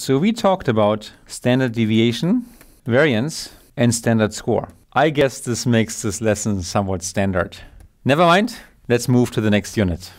So we talked about standard deviation, variance, and standard score. I guess this makes this lesson somewhat standard. Never mind, let's move to the next unit.